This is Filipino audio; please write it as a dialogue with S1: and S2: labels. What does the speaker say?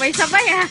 S1: Sabay-sabay ah.